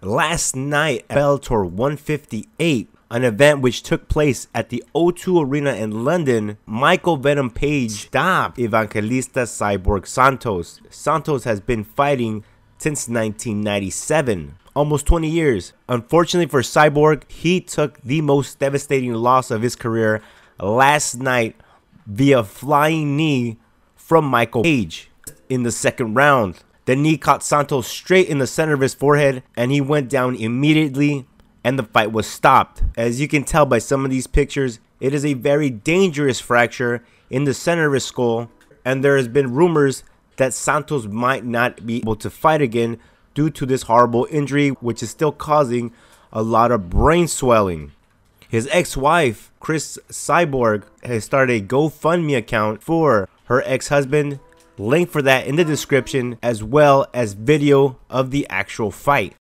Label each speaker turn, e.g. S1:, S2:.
S1: last night at Bellator 158, an event which took place at the O2 Arena in London, Michael Venom Page stopped Evangelista Cyborg Santos. Santos has been fighting since 1997, almost 20 years. Unfortunately for Cyborg, he took the most devastating loss of his career last night via flying knee from Michael Page in the second round. The knee caught Santos straight in the center of his forehead and he went down immediately and the fight was stopped. As you can tell by some of these pictures, it is a very dangerous fracture in the center of his skull and there has been rumors that Santos might not be able to fight again due to this horrible injury which is still causing a lot of brain swelling. His ex-wife, Cris Cyborg, has started a GoFundMe account for her ex-husband Link for that in the description as well as video of the actual fight.